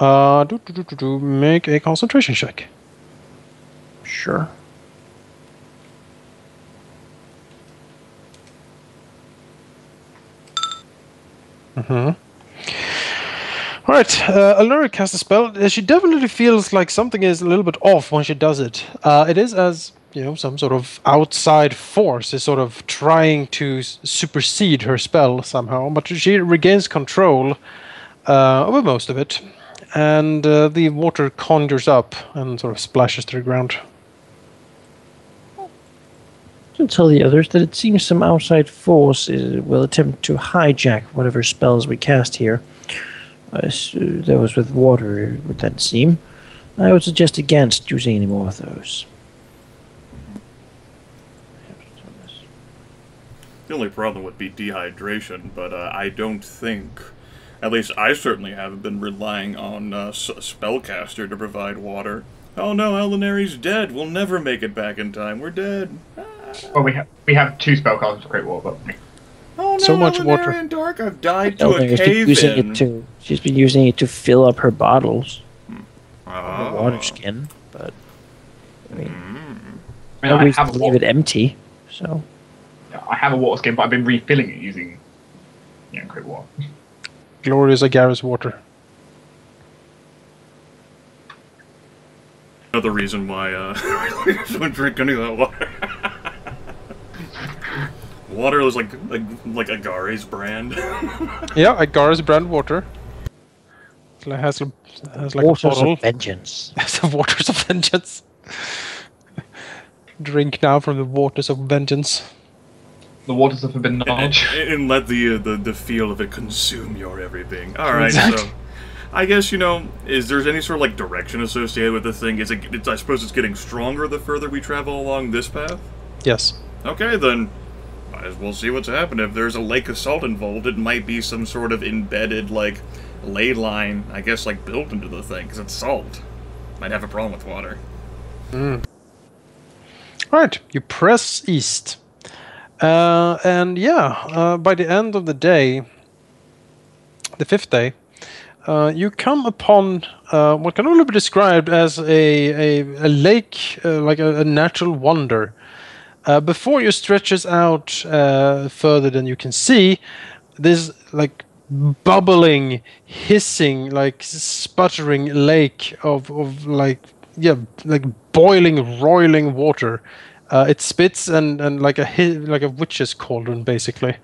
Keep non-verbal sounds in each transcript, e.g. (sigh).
Uh, do, do, do, do, do, make a concentration check. Sure. Mm-hmm. All right, uh, Allura casts a spell. Uh, She definitely feels like something is a little bit off when she does it. Uh, it is as you know, some sort of outside force is sort of trying to supersede her spell somehow, but she regains control uh, over most of it, and uh, the water conjures up and sort of splashes to the ground. To tell the others that it seems some outside force is, will attempt to hijack whatever spells we cast here. Uh, those with water, it would then seem. I would suggest against using any more of those. The only problem would be dehydration, but uh, I don't think, at least I certainly haven't been relying on uh, s- spellcaster to provide water. Oh no, Alauneari's dead. We'll never make it back in time. We're dead. Well, we have we have two spellcasters for Great War, but Oh no, So much Alauneari water. and Dark. I've died to Elder a has been cave using in. it to. She's been using it to fill up her bottles, her Ah. water skin. But I mean, I, no mean, I have to leave it empty. So I have a water skin, but I've been refilling it using, you know, Great War. Glorious Agaris water. Another reason why uh, (laughs) I don't drink any of that water. (laughs) water is like like like Agari's brand. (laughs) Yeah, Agaris brand water. It has, a- has like waters a bottle. of vengeance. the waters of vengeance. Drink now from the waters of vengeance. The waters of forbidden and, knowledge. and let the, uh, the the feel of it consume your everything. All right, Exactly. so I guess you know, is there any sort of like direction associated with the thing? Is it? It's, I suppose it's getting stronger the further we travel along this path. Yes. Okay, then might as well see what's happening. If there's a lake of salt involved, it might be some sort of embedded like ley line. I guess like built into the thing because it's salt. Might have a problem with water. all right you press east. Uh, and yeah, uh, by the end of the day, the fifth day, uh, you come upon uh, what can only be described as a, a, a lake, uh, like a, a natural wonder. Uh, before you stretches out further than you can see, there's like bubbling, hissing, like sputtering lake of, of like yeah, like boiling, roiling water. Uh, it spits and, and like a like a witch's cauldron, basically.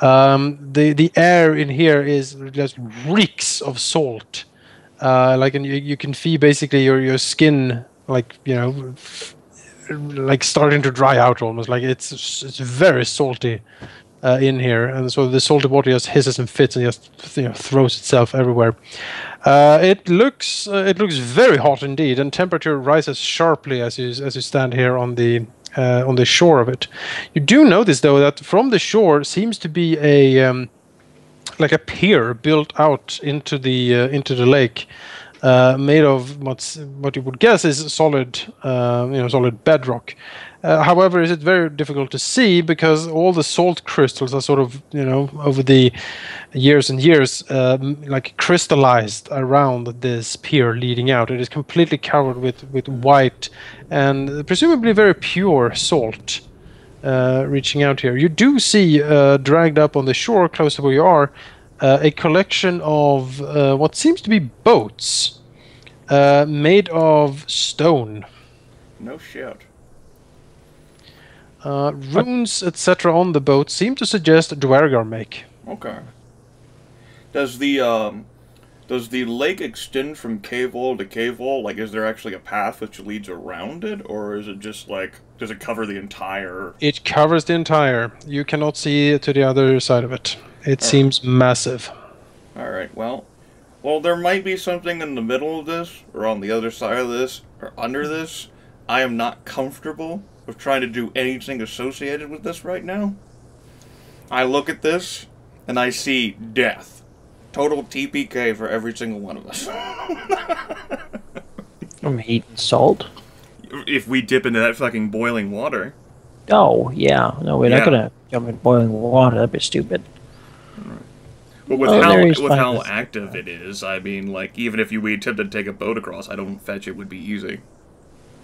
Um, the the air in here is just reeks of salt. Uh, like and you, you can feel basically your your skin like you know like starting to dry out almost like it's it's very salty uh, in here. And so the salty water just hisses and fits and just you know throws itself everywhere. Uh, it looks uh, it looks very hot indeed and temperature rises sharply as you as you stand here on the uh, on the shore of it. You do notice though that from the shore seems to be a um, like a pier built out into the uh, into the lake, uh, made of what's what you would guess is solid, you know, solid bedrock. Uh, however, is it very difficult to see because all the salt crystals are sort of you know over the years and years um, like crystallized around this pier leading out. It is completely covered with with white and presumably very pure salt uh, reaching out here. You do see uh, dragged up on the shore, close to where you are, uh, a collection of uh, what seems to be boats made of stone. No shit. Uh, runes, etc., on the boat seem to suggest Duergar make. Okay. Does the um does the lake extend from cave wall to cave wall? Like is there actually a path which leads around it or is it just like does it cover the entire It covers the entire. You cannot see to the other side of it. It seems massive. Alright, well well there might be something in the middle of this, or on the other side of this, or under this. I am not comfortable with trying to do anything associated with this right now. I look at this and I see death. Total TPK for every single one of us. (laughs) Heat and salt. if we dip into that fucking boiling water. Oh yeah, no, we're Yeah. not gonna jump in boiling water. That'd be stupid. But with Oh, how with how active it is, I mean, like even if you we attempted to take a boat across, I don't fetch it would be easy.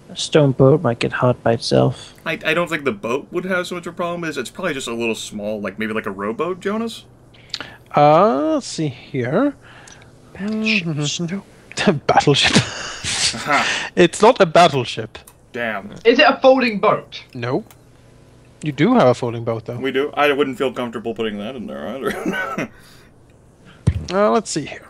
A stone boat might get hot by itself. I, I don't think the boat would have so much of a problem as it's probably just a little small, like maybe like a rowboat, Jonas. Uh, let's see here. Battleships. (laughs) No. battleship. It's not a battleship. damn. Is it a folding boat? No. You do have a folding boat, though. We do. I wouldn't feel comfortable putting that in there either. (laughs) Uh, let's see here.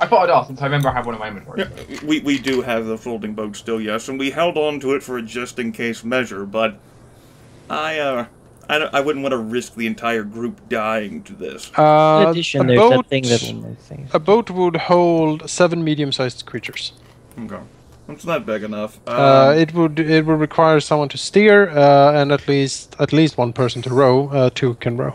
I thought I'd ask since I remember I have one in my inventory. Yeah, we we do have the folding boat still, yes, and we held on to it for a just in case measure. But I uh, I, don't, I wouldn't want to risk the entire group dying to this. Uh, In addition, a there's boat, that that will move things. a boat would hold seven medium-sized creatures. Okay, it's not big enough. Um, Uh, it would it would require someone to steer, uh, and at least at least one person to row. Uh, two can row.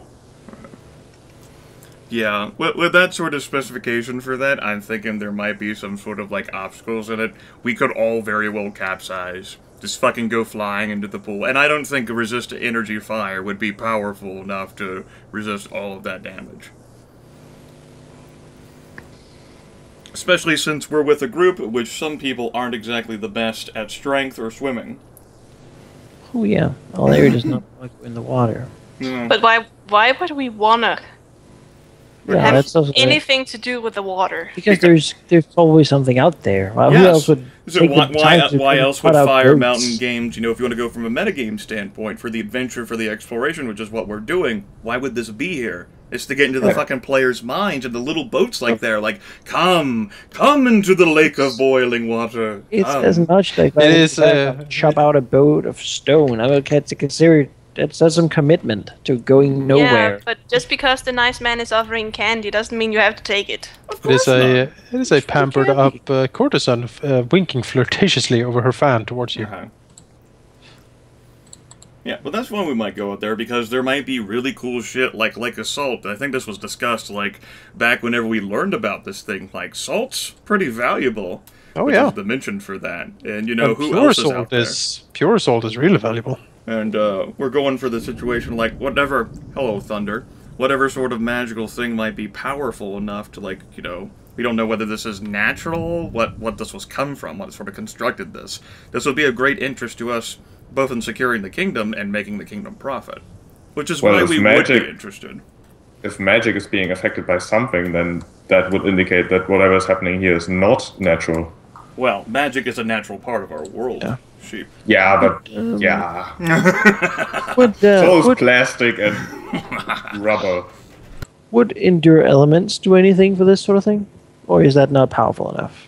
Yeah, with, with that sort of specification for that, I'm thinking there might be some sort of like obstacles in it. We could all very well capsize. Just fucking go flying into the pool. And I don't think a resist to energy fire would be powerful enough to resist all of that damage. Especially since we're with a group which some people aren't exactly the best at strength or swimming. Oh yeah, all area just not like in the water. Yeah. But why why would we wanna Yeah, have that's also anything to do with the water? because there's there's always something out there. Well, Who else would So take why, why, why else would Fire boats? Mountain Games, you know, if you want to go from a metagame standpoint, for the adventure, for the exploration, which is what we're doing, why would this be here? It's to get into the Right. fucking players' minds and the little boats like there, like, come, come into the lake of boiling water. It's come." as much like It is, uh, chop out a boat of stone. I would have to consider that's, that's some commitment to going nowhere. Yeah, but just because the nice man is offering candy doesn't mean you have to take it. Of It is course a not. it is a pampered up uh, courtesan uh, winking flirtatiously over her fan towards you. Uh-huh. Yeah, but that's why we might go out there because there might be really cool shit like like of Salt. I think this was discussed like back whenever we learned about this thing. Like salt's pretty valuable. Oh which yeah. the mention for that. And you know And who pure else is out salt there? is pure salt is really valuable. And uh, we're going for the situation like whatever. Hello, Thunder. Whatever sort of magical thing might be powerful enough to like you know. We don't know whether this is natural, what what this was come from, what sort of constructed this. This would be of great interest to us, both in securing the kingdom and making the kingdom profit, which is Well, why if we would be interested. If magic is being affected by something, then that would indicate that whatever is happening here is not natural. Well, magic is a natural part of our world. Yeah. Sheep. Yeah, but Um, yeah, (laughs) Would, so uh, is would, plastic and (laughs) rubber. would endure elements do anything for this sort of thing? Or is that not powerful enough?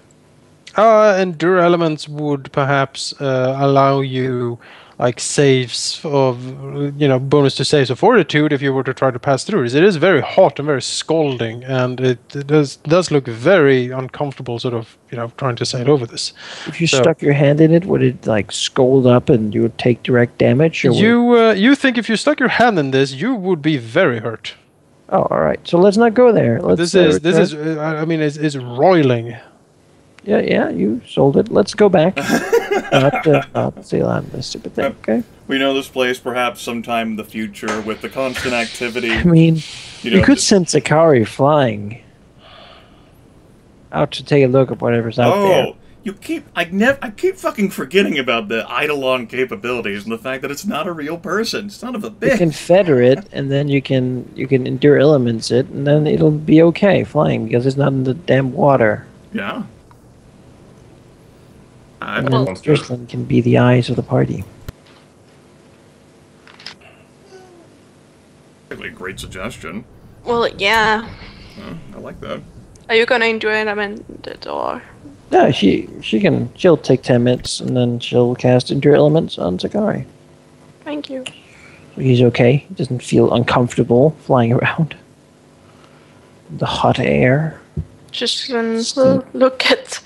Uh, endure elements would perhaps uh, allow you like saves of you know bonus to saves of fortitude if you were to try to pass through this. It is very hot and very scalding, and it, it does does look very uncomfortable. Sort of you know trying to sail over this. If you So- stuck your hand in it, would it like scold up and you would take direct damage? Or would- You uh, you think if you stuck your hand in this, you would be very hurt. Oh, all right. So let's not go there. Let's, This is this is uh, I mean it's, is roiling. Yeah, yeah. You sold it. Let's go back. (laughs) not, uh, not on this stupid thing. Okay. We know this place perhaps sometime in the future with the constant activity. I mean, You you, could just- send Sakari flying out to take a look at whatever's out there. Oh, you keep I never I keep fucking forgetting about the Eidolon capabilities and the fact that it's not a real person. Son of a You bitch. can feather it, and then you can you can endure elements it, and then it'll be okay flying because it's not in the damn water. Yeah. I, And then Sounds good. T'risslyn can be the eyes of the party. actually a great suggestion. Well, yeah. Huh, I like that. Are you gonna endure it or? No, she she can she'll take ten minutes, and then she'll cast endure elements on Sakari. Thank you. He's okay. He doesn't feel uncomfortable flying (laughs) around. The hot air. Just gonna look at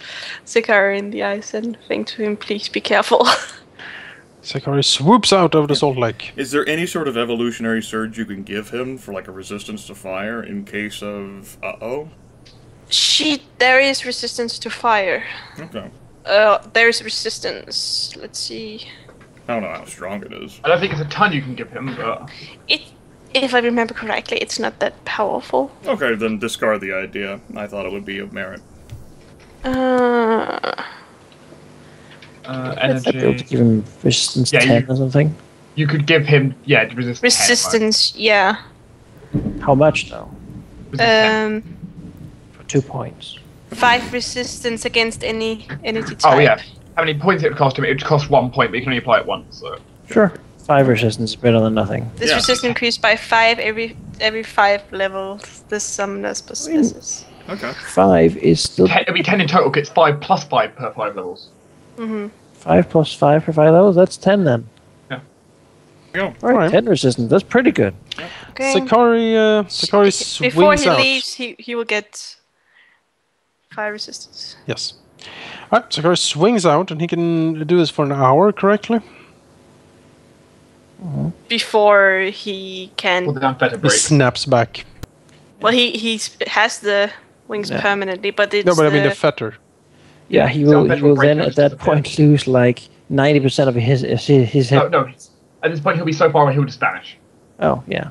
Sakari in the eyes and think to him, please be careful. (laughs) Sakari swoops out of the salt lake. Is there any sort of evolutionary surge you can give him for like a resistance to fire in case of uh oh? she, there is resistance to fire. Okay. Uh, there is resistance. Let's see. I don't know how strong it is. I don't think it's a ton you can give him, but It, if I remember correctly, it's not that powerful. Okay, then discard the idea. I thought it would be of merit. Uh, Uh, I'd be able to energy. give him resistance Yeah, 10 you- or something. You could give him yeah resist 10, right? resistance, yeah. How much, though? Um, For two points. five resistance against any energy type. oh yeah. How many points it would cost him? It would cost one point, but you can only apply it once. So Sure. Five resistance is better than nothing. This Yeah. resistance increased by five every every five levels. This summoners possesses. Okay. Five is still ten, it'll be ten in total It's five plus five per five levels. Mm-hmm. five plus five for five levels. That's ten then. Go. All right, Alright. ten resistance. That's pretty good. Okay. Sakari, uh, Sakari swings Before he out. leaves, he, he will get five resistance. Yes. All right, Sakari swings out, and he can do this for an hour, correctly? Before he can. Well, then better He snaps back. Well, he he has the wings Yeah. permanently, but it's No, but I mean the- the fetter. Yeah, he will. He will will then at that resistance, point lose like ninety percent of his his his hit. No, no. At this point, he'll be so far away he'll just vanish. Oh yeah.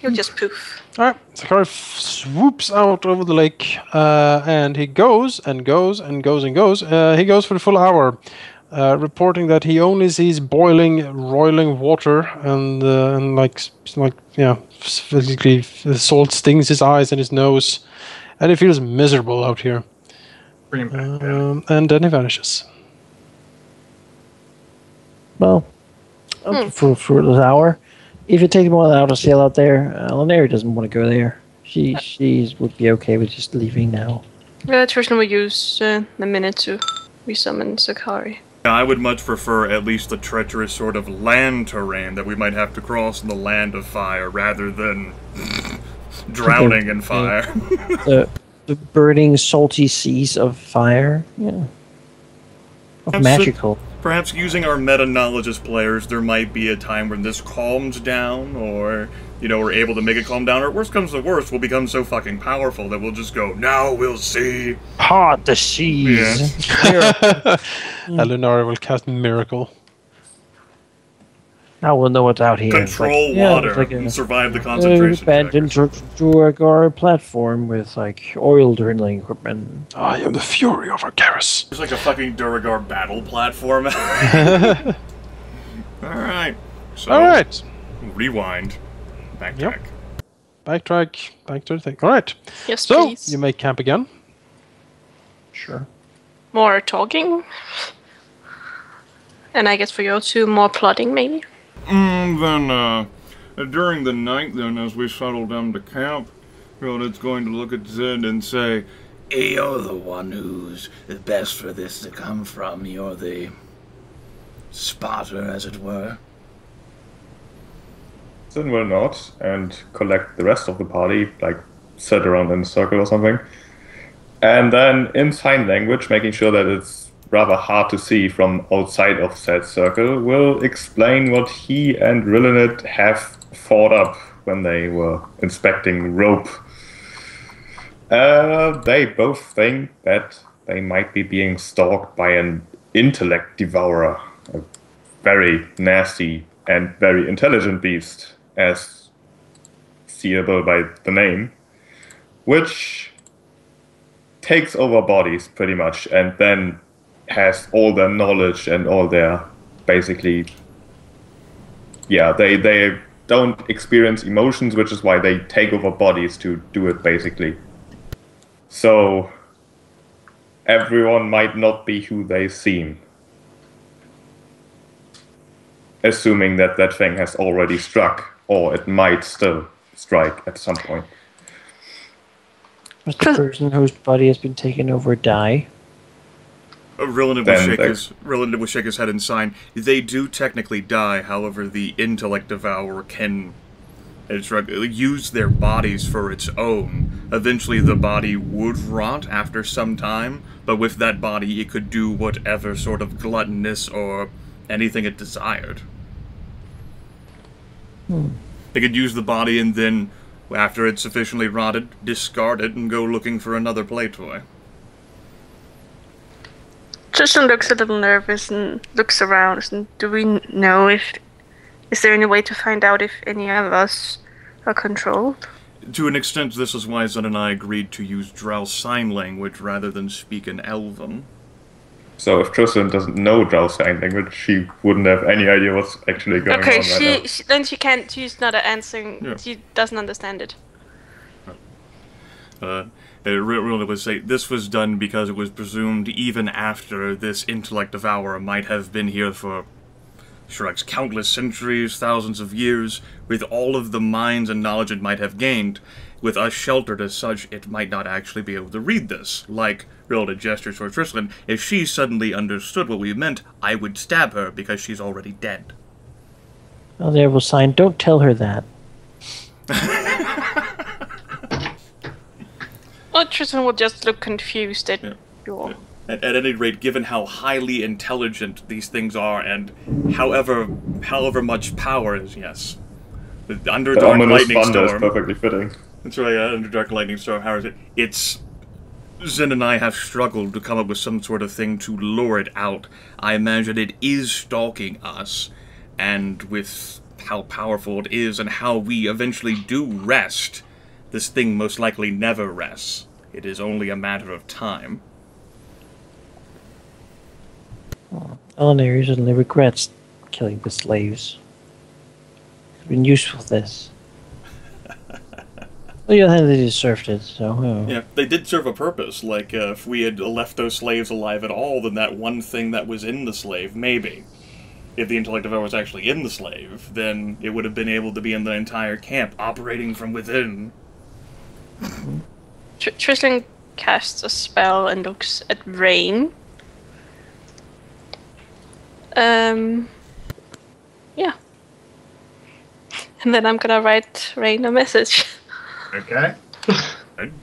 he'll just poof. All right, Sakari f- swoops out over the lake, uh, and he goes and goes and goes and goes. Uh, he goes for the full hour, uh, reporting that he only sees boiling, roiling water, and uh, and like s- like yeah, s- physically the salt stings his eyes and his nose, and he feels miserable out here. Bring him back. yeah. Um, and then he vanishes. Well, Hmm. for for this hour, if you take him on hour to sail out there, uh, Laneri doesn't want to go there. She she would be okay with just leaving now. Uh, Tristan will use uh, a minute to resummon Sakari. I would much prefer at least the treacherous sort of land terrain that we might have to cross in the land of fire rather than (laughs) drowning in fire. (laughs) (laughs) The the burning salty seas of fire. Yeah. Of That's magical. Perhaps using our meta knowledge as players, there might be a time when this calms down, or, you know, we're able to make it calm down, or worst comes to worst, we'll become so fucking powerful that we'll just go, now we'll see. Part the seas. And Lunari will cast Miracle. Now we'll know what's out here. Control like- yeah, water it's like a- and survive the Uh, concentration. abandoned check. Duergar platform with like oil drilling equipment. I am the fury of Arcaris. It's like a fucking Duergar battle platform. (laughs) (laughs) Alright. So, All right, rewind. Backtrack. Yep. backtrack, back to the thing. All right, Yes, so please. you make camp again. Sure. More talking. And I guess for you two, more plotting maybe. Mm, then, uh, during the night, then, as we settle down to camp, Ronet's going to look at Zed and say, You're the one who's the best for this to come from. You're the spotter, as it were. Zyn will nod and collect the rest of the party, like sit around in a circle or something. And then in sign language, making sure that it's rather hard to see from outside of said circle, will explain what he and Rilinid have thought up when they were inspecting rope. Uh, they both think that they might be being stalked by an intellect devourer, a very nasty and very intelligent beast, as seeable by the name, which takes over bodies pretty much and then has all their knowledge and all their basically yeah they they don't experience emotions which is why they take over bodies to do it basically. So everyone might not be who they seem assuming that that thing has already struck, or it might still strike at some point. Does the person whose body has been taken over die? Uh, Rilland will Then shake they- his Rilland will shake his head and sign. They do technically die, however, the intellect devourer can use their bodies for its own. Eventually, the body would rot after some time, but with that body, it could do whatever sort of gluttonous or anything it desired. Hmm. They could use the body and then, after it's sufficiently rotted, discard it and go looking for another play toy. Tristan looks a little nervous and looks around. And do we know if Is there any way to find out if any of us are controlled? To an extent, this is why Zyn and I agreed to use Drow sign language rather than speak in Elven. So if Tristan doesn't know Drow sign language, she wouldn't have any idea what's actually going okay, on she, right now. she then she can't. She's not answering. Yeah. She doesn't understand it. Uh, it re- really was say this was done because it was presumed even after this intellect devourer might have been here for Shrek's countless centuries, thousands of years, with all of the minds and knowledge it might have gained, with us sheltered as such, it might not actually be able to read this. Like Rilda gestures towards Tristan, if she suddenly understood what we meant, I would stab her because she's already dead. Oh, there will sign. Don't tell her that. (laughs) Well, Tristan will just look confused at Yeah. your. At, at any rate, given how highly intelligent these things are, and however however much power is, yes, the The Underdark Lightning thunder is Storm. perfectly fitting. That's right, uh, yeah, Underdark Lightning Storm. How is it? It's Zyn and I have struggled to come up with some sort of thing to lure it out. I imagine it is stalking us, and with how powerful it is and how we eventually do rest, this thing most likely never rests. It is only a matter of time. Alauneari certainly regrets killing the slaves. It's been useful, this. Well, the other hand, they deserved it, so. oh. Yeah, they did serve a purpose. Like, uh, if we had left those slaves alive at all, then that one thing that was in the slave, maybe. If the intellect of was actually in the slave, then it would have been able to be in the entire camp, operating from within. Tr- Tristan casts a spell and looks at Rain. Um. Yeah. And then I'm gonna write Rain a message. (laughs) Okay. I'm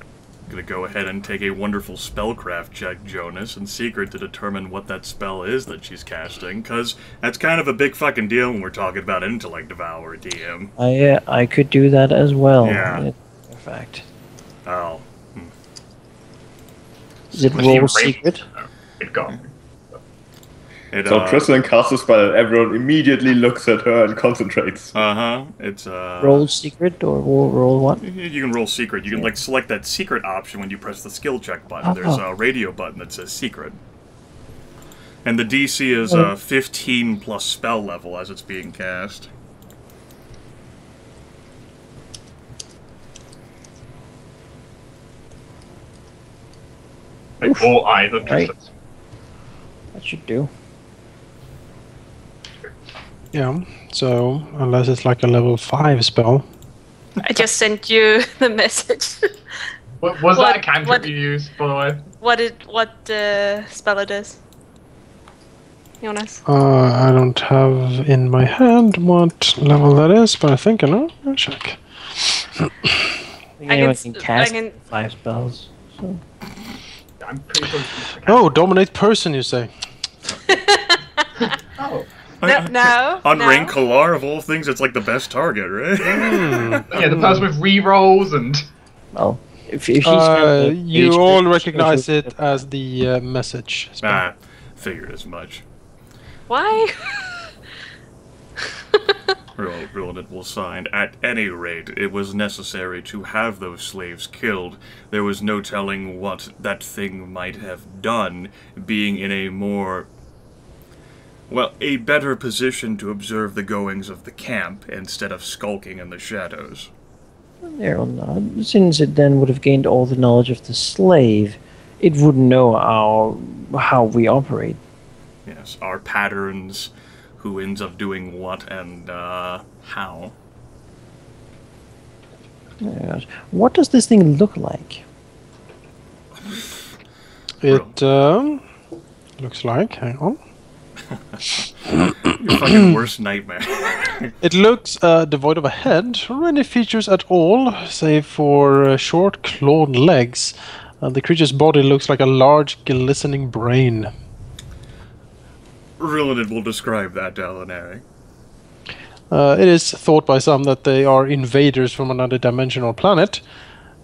gonna go ahead and take a wonderful spellcraft check, Jonas, in secret to determine what that spell is that she's casting, because that's kind of a big fucking deal when we're talking about Intellect Devourer, DM. I, uh, I could do that as well. Yeah. In fact. Oh. Is it Was roll secret? Oh, it got. It, So uh, Tristan casts a spell, and everyone immediately looks at her and concentrates. Uh huh. It's, uh. roll secret or roll, roll what? You can roll secret. You can like select that secret option when you press the skill check button. There's a radio button that says secret. And the DC is uh, 15 plus spell level as it's being cast. Like, all eyes on Right. Tristan. That should do. Yeah. So unless it's like a level five spell. I just sent you (laughs) the message. What, was What- that a cantrip what- you used, by the way? what it what uh, spell it is? Jonas. Uh, I don't have in my hand what level that is, but I think I know. I'll check. I think I can can s- I cast can- five spells. So. I'm pretty sure it's used for Oh, dominate person, you say? Cantrip. No, (laughs) no. On no. Rae'nkalar, of all things, it's like the best target, right? Yeah, the person with re-rolls and. Well, if, if she's Uh, you page all that recognize shows it as the uh, message. spell. ah, figured as much. Why? (laughs) Real, real it will sign. At any rate, it was necessary to have those slaves killed. There was no telling what that thing might have done, being in a more. Well, a better position to observe the goings of the camp instead of skulking in the shadows. There or not. Since it then would have gained all the knowledge of the slave, it would know our how we operate. Yes, our patterns, who ends up doing what, and uh, how. Yes. What does this thing look like? It um, looks like. Hang on. Your fucking worst nightmare. (laughs) It looks uh, devoid of a head or any features at all, save for uh, short clawed legs. Uh, the creature's body looks like a large, glistening brain. Rilinid will describe that to Alauneari. Uh, it is thought by some that they are invaders from another dimension or planet.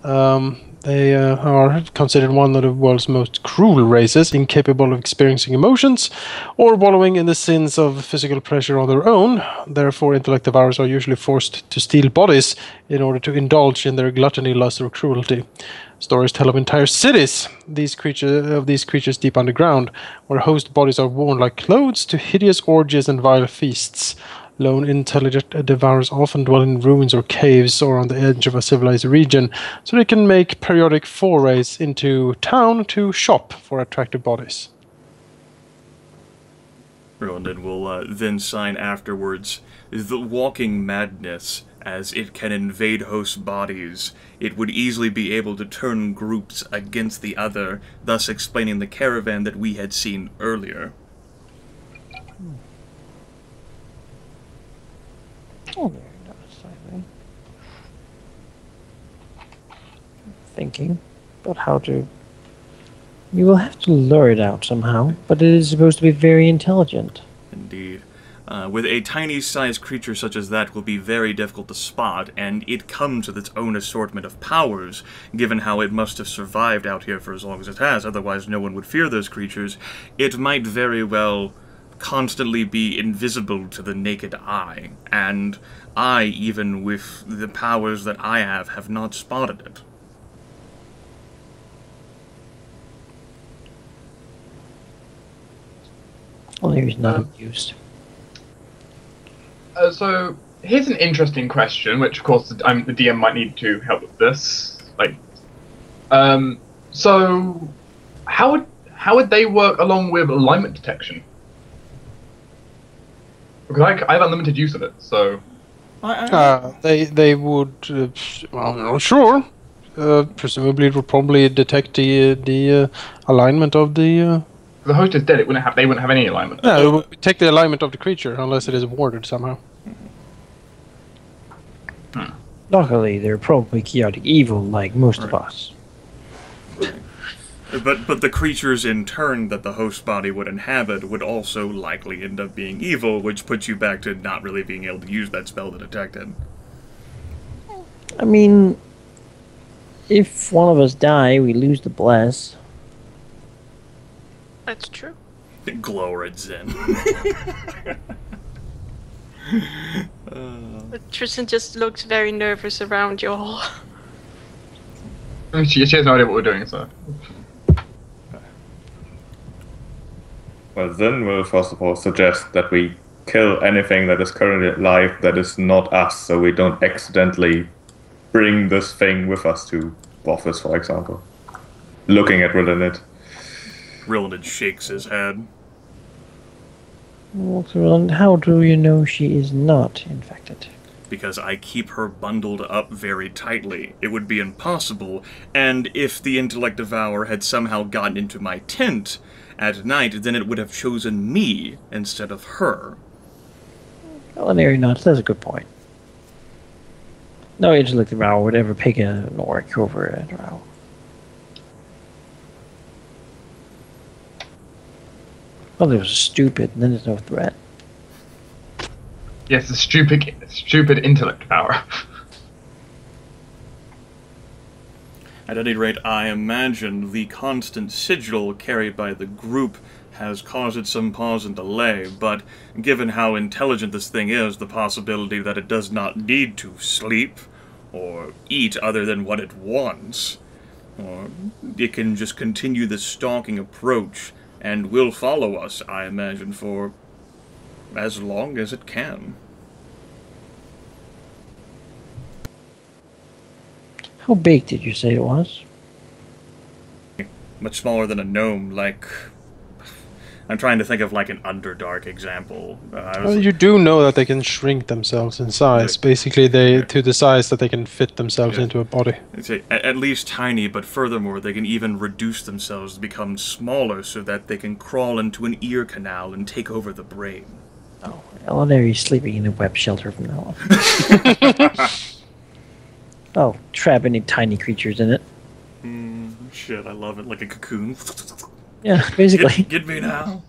Um, They uh, are considered one of the world's most cruel races, incapable of experiencing emotions or wallowing in the sins of physical pleasure on their own. Therefore, intellect devourers are usually forced to steal bodies in order to indulge in their gluttony, lust, or cruelty. Stories tell of entire cities these creatures of these creatures deep underground, where host bodies are worn like clothes to hideous orgies and vile feasts. Lone intellect devourers often dwell in ruins or caves or on the edge of a civilized region, so they can make periodic forays into town to shop for attractive bodies. Roland will uh, then sign afterwards the walking madness, as it can invade host bodies. It would easily be able to turn groups against the other, thus explaining the caravan that we had seen earlier. Oh, very nice, think. Thinking about how to. You will have to lure it out somehow, but it is supposed to be very intelligent. Indeed. Uh, with a tiny sized creature such as that will be very difficult to spot, and it comes with its own assortment of powers, given how it must have survived out here for as long as it has, otherwise no one would fear those creatures. It might very well constantly be invisible to the naked eye, and I, even with the powers that I have, have not spotted it. Well, he's not Um, used. Uh, so here's an interesting question, which of course I'm, the DM might need to help with this. Like, um, so how would how would they work along with alignment detection? Because I, I have unlimited use of it, so Uh, they they would, uh, well, I'm not sure. Uh, presumably, it would probably detect the the uh, alignment of the. Uh, the host is dead. It wouldn't have they wouldn't have any alignment. no, it would detect the alignment of the creature unless it is warded somehow. Luckily, they're probably chaotic evil like most of us. But but the creatures in turn that the host body would inhabit would also likely end up being evil, which puts you back to not really being able to use that spell to detect it. I mean, if one of us die, we lose the bless. That's true. Glorids (laughs) in. But Tristan just looks very nervous around you all. (laughs) She, she has no idea what we're doing, so Well, then we'll first of all suggest that we kill anything that is currently alive that is not us, so we don't accidentally bring this thing with us to office, for example. Looking at Rilinid. Rillandon shakes his head. Well, how do you know she is not infected? because I keep her bundled up very tightly. It would be impossible, and if the Intellect Devourer had somehow gotten into my tent at night, then it would have chosen me instead of her. Culinary nuts, that's a good point. No intellect devour would ever pick an orc over a drow. Well, oh, there's stupid, and then there's no threat. yes, the stupid stupid intellect power. (laughs) At any rate, I imagine the constant sigil carried by the group has caused it some pause and delay, but given how intelligent this thing is, the possibility that it does not need to sleep or eat other than what it wants, or it can just continue this stalking approach and will follow us, I imagine, for as long as it can. How big did you say it was? much smaller than a gnome. Like, I'm trying to think of like an Underdark example. Uh, Well, you do know that they can shrink themselves in size. Yeah. Basically, they Yeah. to the size that they can fit themselves Yeah. into a body. I'd at, at least tiny, but furthermore, they can even reduce themselves to become smaller so that they can crawl into an ear canal and take over the brain. Oh, Alauneari's sleeping in a web shelter from now on. (laughs) (laughs) oh, trap any tiny creatures in it. Mm, shit, I love it. Like a cocoon. Yeah, basically. Get, get me now.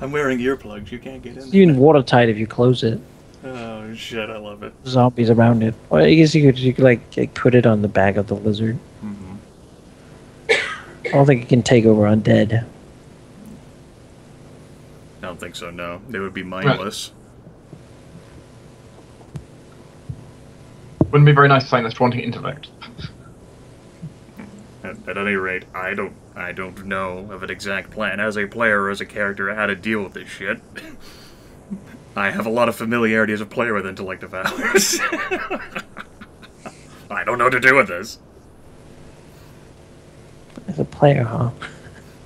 I'm wearing earplugs. You can't get in. It's even watertight if you close it. Oh shit! I love it. zombies around it. Well, I guess you could, you could like, like put it on the back of the lizard. hmm I don't think it can take over undead. I don't think so. No, they would be mindless. Wouldn't be very nice to find this wanting intellect. At, at any rate, I don't. I don't know of an exact plan as a player or as a character how to deal with this shit. (laughs) I have a lot of familiarity as a player with intellect devours. (laughs) I don't know what to do with this. As a player, huh? Uh,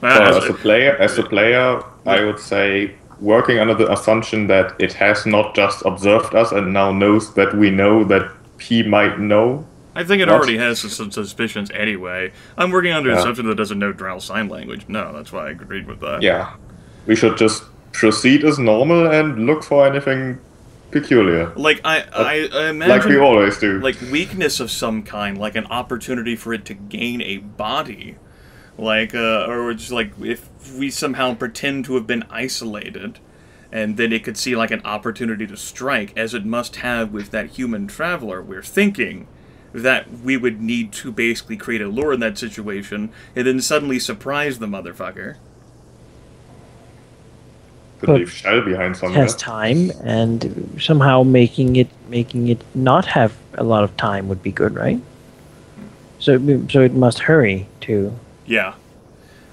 well, as a player, as a player, I would say working under the assumption that it has not just observed us and now knows that we know that he might know. I think it What? already has some suspicions anyway. I'm working under the Yeah. assumption that it doesn't know Drow sign language. No, that's why I agreed with that. Yeah, we should just proceed as normal and look for anything peculiar, Like I, I, I imagine like we always do. like weakness of some kind, like an opportunity for it to gain a body, like uh, or just like if we somehow pretend to have been isolated, and then it could see like an opportunity to strike, as it must have with that human traveler. We're thinking that we would need to basically create a lure in that situation, and then suddenly surprise the motherfucker. Could leave shell behind It somewhere. has time, and somehow making it making it not have a lot of time would be good, right? So, it- so it must hurry to. Yeah.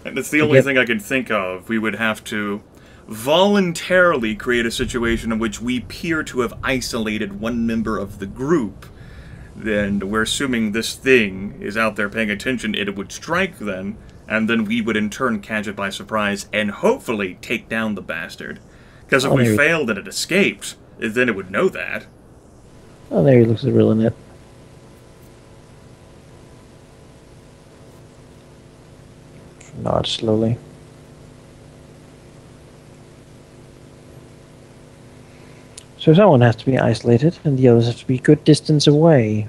And that's the only get- thing I can think of. We would have to voluntarily create a situation in which we appear to have isolated one member of the group. Then we're assuming this thing is out there paying attention, it would strike then, and then we would in turn catch it by surprise and hopefully take down the bastard. Because if Oh, we there failed and it escaped, then it would know that. Oh, there he looks at drilling it. Nod slowly. So someone has to be isolated, and the others have to be a good distance away.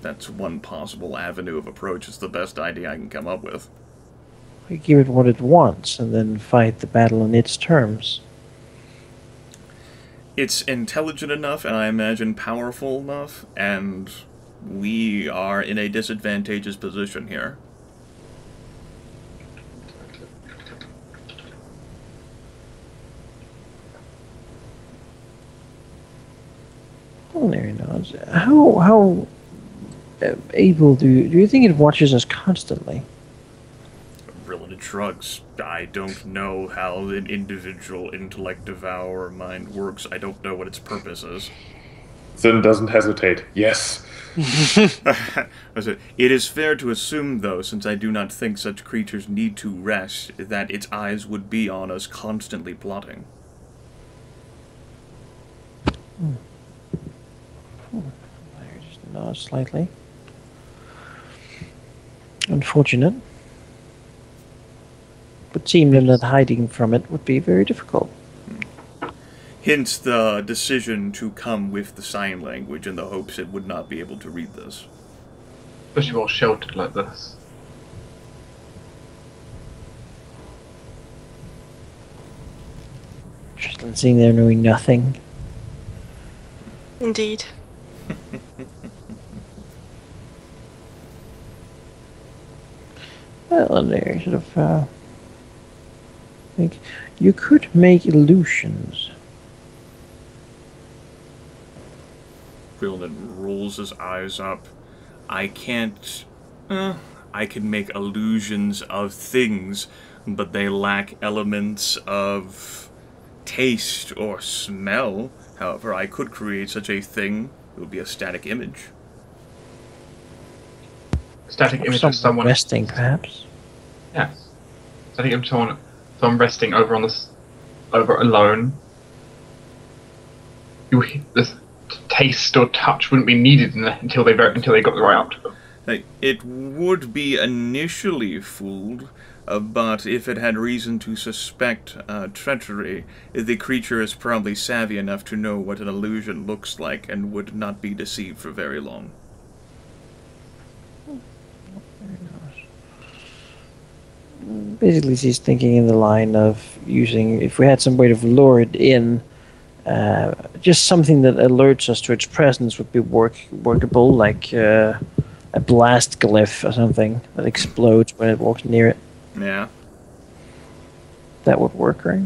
That's one possible avenue of approach. It's the best idea I can come up with. We give it what it wants, and then fight the battle on its terms. it's intelligent enough and I imagine powerful enough, and we are in a disadvantageous position here. There. How how uh, able do you, do you think it watches us constantly? Brilliant shrugs. I don't know how an individual intellect devourer mind works. I don't know what its purpose is. Zyn doesn't hesitate. Yes. (laughs) I said, It is fair to assume, though, since I do not think such creatures need to rest, that its eyes would be on us constantly plotting. There, just nod slightly. Unfortunate. But seemed that hiding from it would be very difficult. Hence the decision to come with the sign language in the hopes it would not be able to read this. Especially while sheltered like this. Just sitting there knowing nothing. Indeed. Well, and there, sort of, uh, think you could make illusions. Quillen rolls his eyes up. I can't. Uh, I can make illusions of things, but they lack elements of taste or smell. However, I could create such a thing. It would be a static image. Static Of image someone of someone. resting, perhaps. Yes. Static image of someone, someone resting over on this, over alone. You, this taste or touch wouldn't be needed in the, until they ver- until they got the right out to them. Like, It would be initially fooled, uh, but if it had reason to suspect uh, treachery, the creature is probably savvy enough to know what an illusion looks like and would not be deceived for very long. basically, she's thinking in the line of using if we had some way to lure it in. Uh, just something that alerts us to its presence would be work workable, like uh, a blast glyph or something that explodes when it walks near it. Yeah. That would work, right?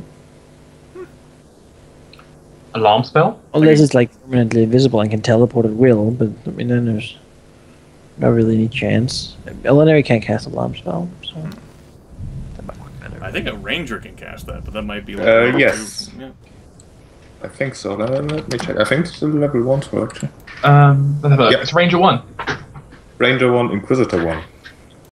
Alarm spell? Unless it's like permanently invisible and can teleport at will, but I mean, then there's not really any chance. Alauneari can't cast alarm spell, so that might work better. I think a ranger can cast that, but that might be like Uh, yes. two. Yeah. I think so. Let, let me check. I think it's still level one, so actually. Um, let's have a look. Yep. It's Ranger 1. Ranger one, Inquisitor one.